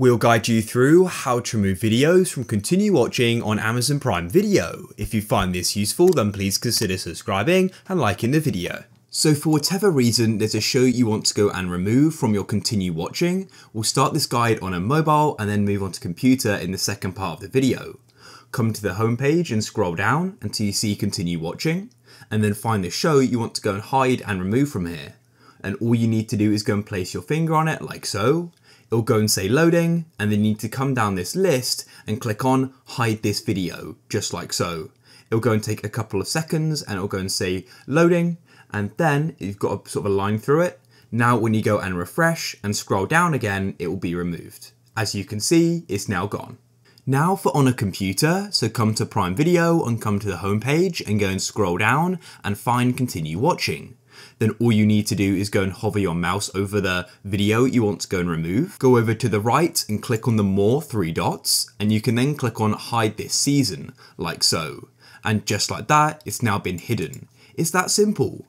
We'll guide you through how to remove videos from continue watching on Amazon Prime Video. If you find this useful then please consider subscribing and liking the video. So for whatever reason there's a show you want to go and remove from your continue watching, we'll start this guide on a mobile and then move on to computer in the second part of the video. Come to the homepage and scroll down until you see continue watching, and then find the show you want to go and hide and remove from here. And all you need to do is go and place your finger on it like so, it'll go and say loading, and then you need to come down this list and click on hide this video, just like so. It'll go and take a couple of seconds and it'll go and say loading, and then you've got a sort of a line through it. Now when you go and refresh and scroll down again, it will be removed. As you can see, it's now gone. Now for on a computer, so come to Prime Video and come to the home page and go and scroll down and find continue watching. Then all you need to do is go and hover your mouse over the video you want to go and remove. Go over to the right and click on the more three dots and you can then click on hide this season, like so. And just like that, it's now been hidden. It's that simple.